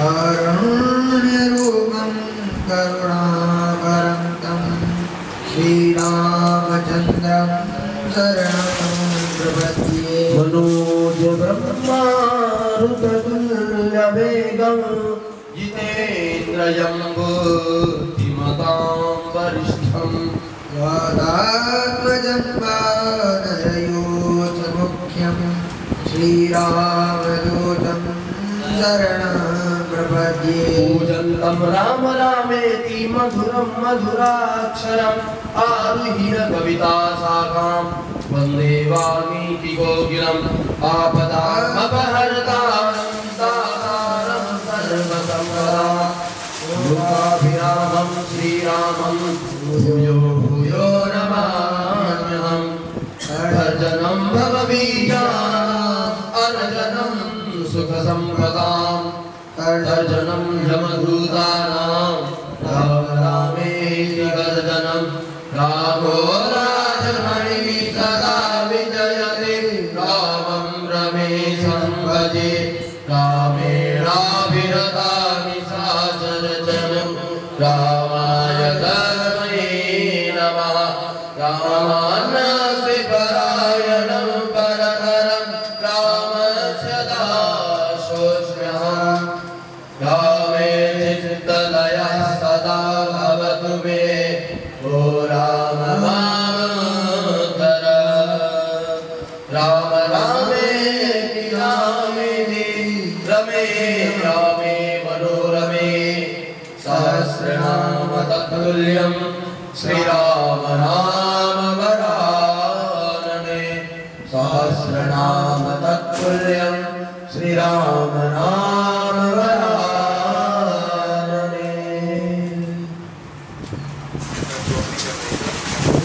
कारुण्यरूपं करुणाकरं तं श्रीरामचन्द्रं शरणं प्रपद्ये मनोजब्रह्मारुततुल्यवेगं जितेन्द्रयं बुद्धिमतां वरिष्ठं वादात्मजं मुख्यं श्रीरामदूतं शरणं प्रपद्ये पूजन्तं राम रामेति मधुरं मधुराक्षरम् आरुह्य कविता शाखां वंदे वाल्मीकिकोकिलम् आपदामपहर्तारं श्रीरामं भूयो भूयो भवबीजानाम् अर्जनं सुखसम्पदाम्। अर्जनं यमदूतानां राम रामेति गर्जनं रामो राजमणिः सदा विजयते। रामं रमेशं भजे रामेणाभिरतानि साचरचनं रामाय तस्मै नमः। रामान्नस्ति चित्तलयः सदा भवतु मे। ओ राम मामोत्तर राम रामेति रामेति रमे, रामे मनोरमे। सहस्रनाम तत्तुल्यं श्रीराम नाम वरानने। सहस्रनाम तत्तुल्यं श्रीराम नाम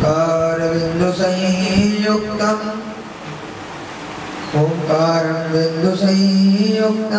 शिवाय ओङ्कारबिन्दुसंयुक्तम् ओङ्कारं बिन्दुसंयुक्तम्